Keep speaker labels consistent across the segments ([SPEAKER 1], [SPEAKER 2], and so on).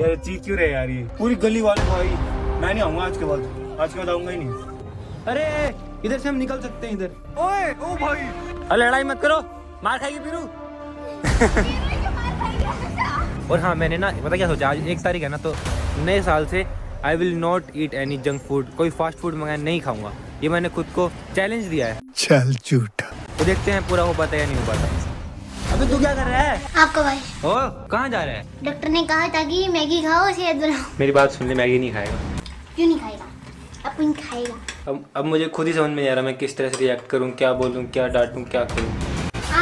[SPEAKER 1] यार चीख क्यों रहे यार ये? पूरी गली वाले भाई मैं नहीं आऊँगा आज के बाद। आज के बाद आऊँगा ही नहीं।
[SPEAKER 2] अरे इधर से हम निकल सकते हैं इधर।
[SPEAKER 1] ओए ओ भाई।
[SPEAKER 2] अरे लड़ाई मत करो। मार खाएगी पीरू। और हाँ मैंने ना पता क्या सोचा? आज एक तारीख है ना तो नए साल से I will not eat any junk food कोई फास्ट फ़ूड मंगाया नहीं खाऊँगा। ये मैंने खुद को चैलेंज दिया है।
[SPEAKER 3] चल झूठा।
[SPEAKER 2] तो देखते हैं पूरा हो पाता है या नहीं हो पाता। अबे तू क्या कर रहा है?
[SPEAKER 4] आपका भाई।
[SPEAKER 2] ओ कहाँ जा रहा है?
[SPEAKER 4] डॉक्टर ने कहा था कि मैगी खाओ सेहत बनाओ।
[SPEAKER 2] मेरी बात सुन ले मैगी नहीं खाएगा।
[SPEAKER 4] क्यों नहीं खाएगा? अब नहीं खाएगा।
[SPEAKER 2] अब अब मुझे खुद ही समझ में नहीं आ रहा मैं किस तरह से रिएक्ट करूँ क्या बोलूँ क्या डांटूँ क्या करूँ।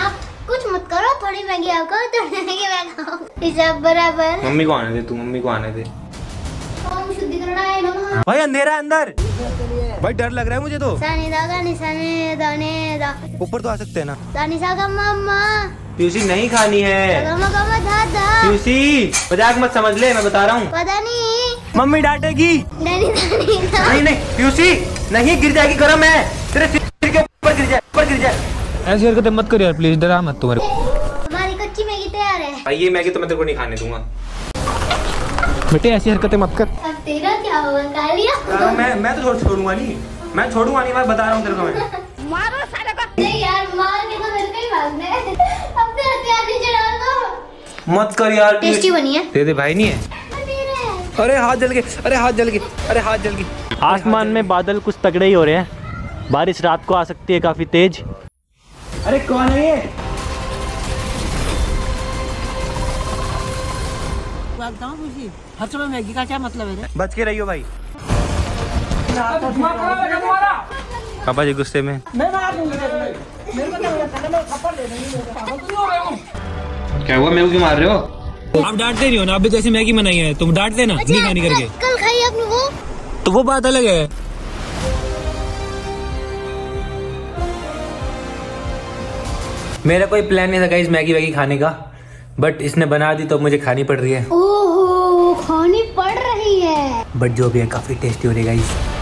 [SPEAKER 4] आप कुछ मत करो थोड़ी मैगी आप खाओ थोड़ी मैगी मैं खाओ हिसाब बराबर।
[SPEAKER 2] मम्मी को आने दे तू मम्मी को आने दे। भाई अंधेरा है अंदर। भाई डर लग रहा है मुझे तो। ऊपर तो आ सकते हैं ना।
[SPEAKER 4] दानी सागा मम्मा
[SPEAKER 2] पीयूसी नहीं खानी है। पीयूसी मज़ाक मत समझ ले मैं बता रहा हूँ।
[SPEAKER 4] पता नहीं।
[SPEAKER 2] मम्मी डांटेगी।
[SPEAKER 4] दानी दानी
[SPEAKER 2] नहीं नहीं पीयूसी नहीं गिर जाएगी गरम है। तेरे सिर के ऊपर गिर जाए ऊपर गिर जाए। ऐसी हरकतें मत कर यार प्लीज़ डरा मत तुम्हारे
[SPEAKER 4] हमारी कच्ची मैगी तैयार है।
[SPEAKER 2] भाई ये मैगी तो मैं तेरे को नहीं खाने दूँगा। बेटे ऐसी हरकतें मत कर।
[SPEAKER 4] अब तेरा क्या होगा खा लिया?
[SPEAKER 2] मैं मैं तो छोड़ छोड़ूँगा नहीं। मैं छोड़ूँगा नहीं मैं बता रहा हूँ तेरे को मैं। मारो सारे को।
[SPEAKER 4] नहीं यार मार के तो मेरे को ही भागना है अब तेरा हथियार नीचे डाल दो
[SPEAKER 2] मत कर यार
[SPEAKER 4] टेस्टी बनी है।
[SPEAKER 2] दे दे भाई नहीं है। अरे हाथ जल गए अरे हाथ जल गए अरे हाथ जल गए
[SPEAKER 5] आसमान में बादल कुछ तगड़े ही हो रहे हैं। बारिश रात को आ सकती है काफ़ी तेज।
[SPEAKER 2] अरे कौन है ये?
[SPEAKER 6] हर समय मैगी का क्या मतलब है
[SPEAKER 2] बच के रहियो भाई। पापा जी गुस्से में। क्या हुआ मेरे को क्यों मार रहे हो?
[SPEAKER 5] आप डांटते नहीं हो ना? आप भी जैसी मैगी बनाई है? तुम डांटते ना? नहीं खानी करके।
[SPEAKER 4] कल खाई आपने वो?
[SPEAKER 5] तो वो बात अलग है।
[SPEAKER 2] मेरा कोई प्लान नहीं था गाइस मैगी वैगी खाने का। बट इसने बना दी तो मुझे खानी पड़ रही है।
[SPEAKER 4] ओहो खानी पड़ रही है।
[SPEAKER 2] बट जो भी है काफ़ी टेस्टी हो रही है गाइस